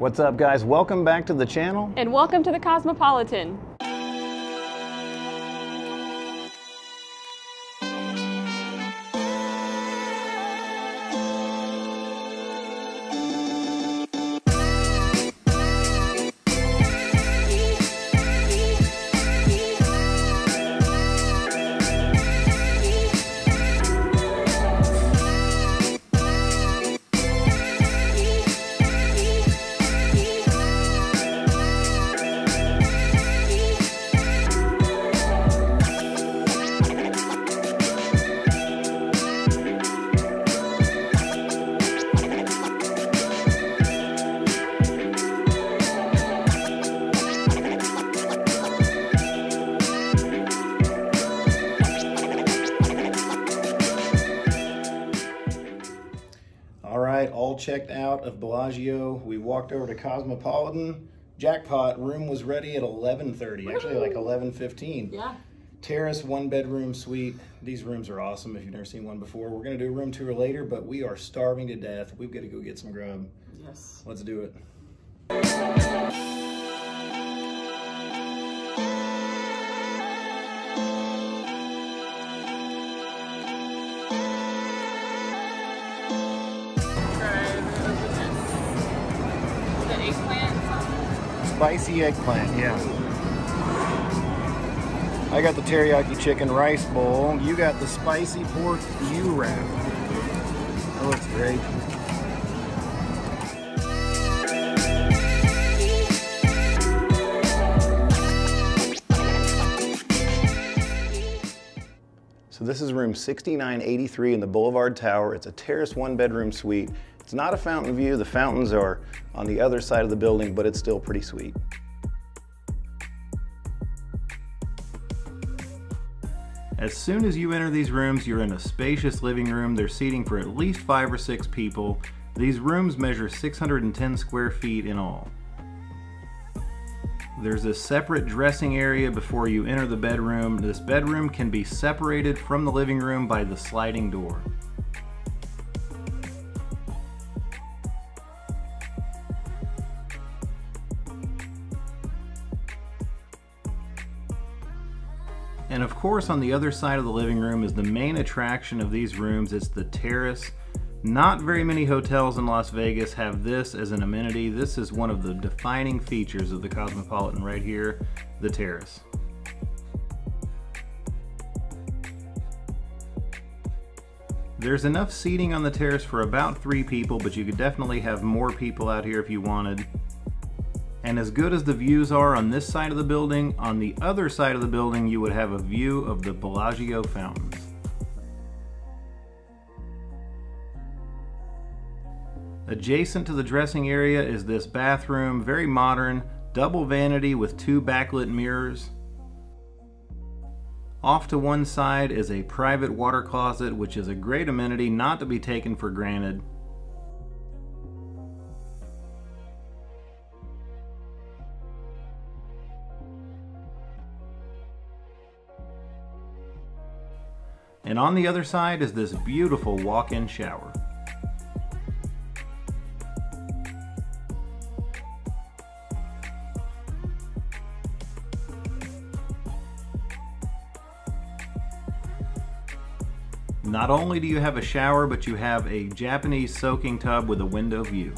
What's up guys? Welcome back to the channel. And welcome to the Cosmopolitan. Right, all checked out of Bellagio. We walked over to Cosmopolitan. Jackpot room was ready at 11:30, actually like 11:15. Yeah. Terrace, one bedroom suite. These rooms are awesome if you've never seen one before. We're gonna do a room tour later, but we are starving to death. We've got to go get some grub. Yes. Let's do it. Spicy eggplant, yeah. I got the teriyaki chicken rice bowl. You got the spicy pork U wrap. That looks great. So this is room 6983 in the Boulevard Tower. It's a terrace one bedroom suite. It's not a fountain view. The fountains are on the other side of the building, but it's still pretty sweet. As soon as you enter these rooms, you're in a spacious living room. There's seating for at least five or six people. These rooms measure 610 square feet in all. There's a separate dressing area before you enter the bedroom. This bedroom can be separated from the living room by the sliding door. Course, on the other side of the living room is the main attraction of these rooms. It's the terrace. Not very many hotels in Las Vegas have this as an amenity. This is one of the defining features of the Cosmopolitan right here, the terrace. There's enough seating on the terrace for about three people, but you could definitely have more people out here if you wanted. And as good as the views are on this side of the building, on the other side of the building you would have a view of the Bellagio fountains. Adjacent to the dressing area is this bathroom, very modern, double vanity with two backlit mirrors. Off to one side is a private water closet, which is a great amenity not to be taken for granted. And on the other side is this beautiful walk-in shower. Not only do you have a shower, but you have a Japanese soaking tub with a window view.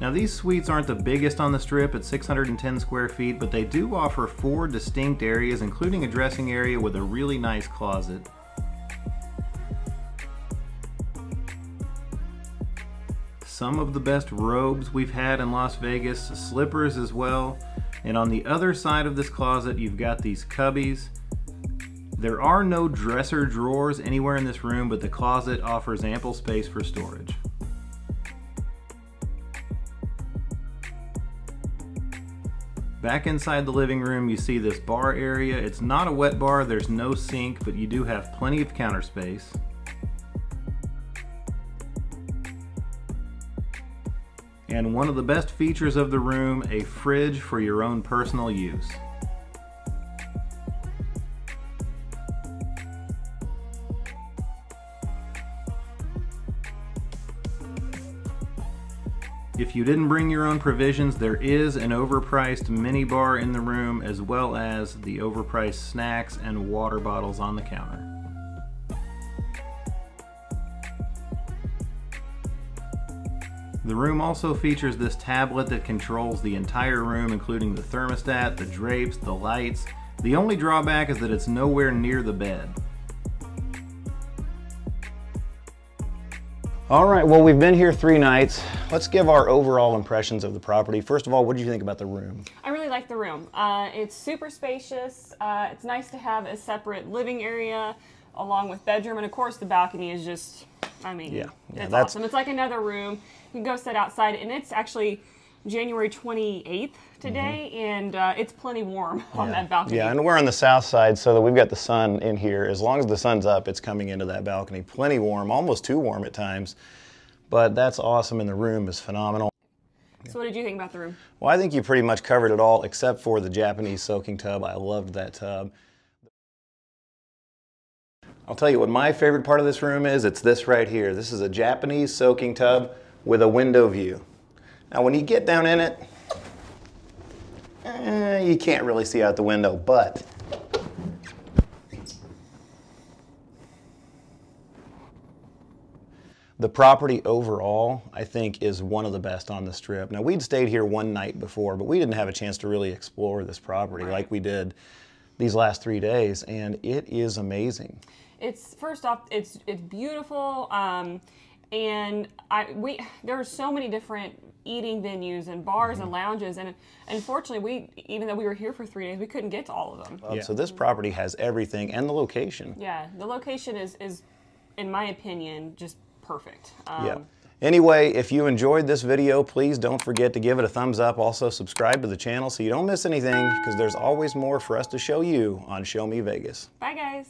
Now these suites aren't the biggest on the strip at 610 square feet, but they do offer four distinct areas, including a dressing area with a really nice closet. Some of the best robes we've had in Las Vegas, slippers as well. And on the other side of this closet, you've got these cubbies. There are no dresser drawers anywhere in this room, but the closet offers ample space for storage. Back inside the living room, you see this bar area. It's not a wet bar, there's no sink, but you do have plenty of counter space. And one of the best features of the room, a fridge for your own personal use. If you didn't bring your own provisions, there is an overpriced mini bar in the room as well as the overpriced snacks and water bottles on the counter. The room also features this tablet that controls the entire room, including the thermostat, the drapes, the lights. The only drawback is that it's nowhere near the bed. All right, well, we've been here three nights. Let's give our overall impressions of the property. First of all, what did you think about the room? I really like the room. Uh, it's super spacious. Uh, it's nice to have a separate living area along with bedroom, and of course the balcony is just, I mean, Yeah, yeah, it's that's- awesome. It's like another room. You can go sit outside, and it's actually January 28th today, and uh, it's plenty warm on that balcony. Mm-hmm. Yeah, and we're on the south side, so that we've got the sun in here. As long as the sun's up, it's coming into that balcony. Plenty warm, almost too warm at times. But that's awesome, and the room is phenomenal. So what did you think about the room? Well, I think you pretty much covered it all except for the Japanese soaking tub. I loved that tub. I'll tell you what my favorite part of this room is. It's this right here. This is a Japanese soaking tub with a window view. Now, when you get down in it, eh, you can't really see out the window, but The property overall, I think, is one of the best on the strip. Now, we'd stayed here one night before, but we didn't have a chance to really explore this property like we did these last three days, and it is amazing. It's first off, it's it's beautiful, um, and I we there are so many different eating venues and bars Mm-hmm. and lounges, and unfortunately, we even though we were here for three days, we couldn't get to all of them. Um, So this property has everything and the location. Yeah, the location is is, in my opinion, just perfect. Um, Yeah. Anyway, if you enjoyed this video, please don't forget to give it a thumbs up. Also, subscribe to the channel so you don't miss anything because there's always more for us to show you on Show Me Vegas. Bye, guys.